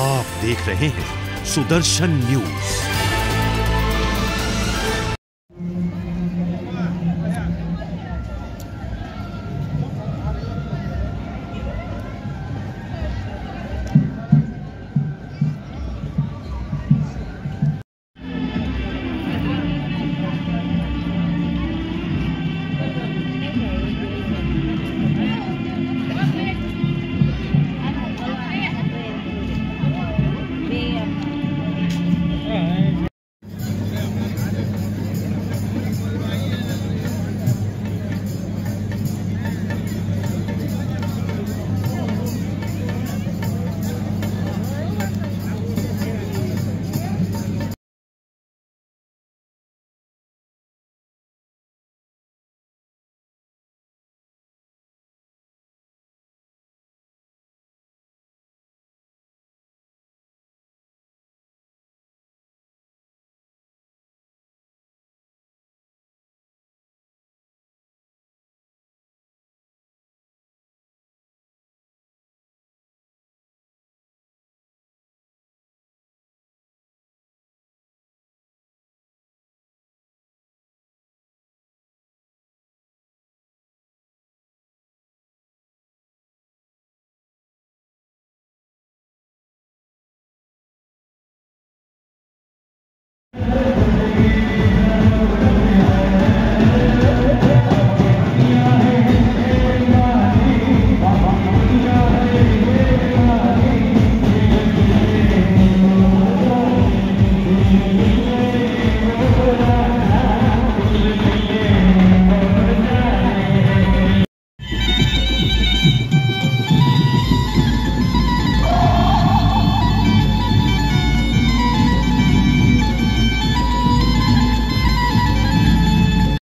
आप देख रहे हैं सुदर्शन न्यूज़। you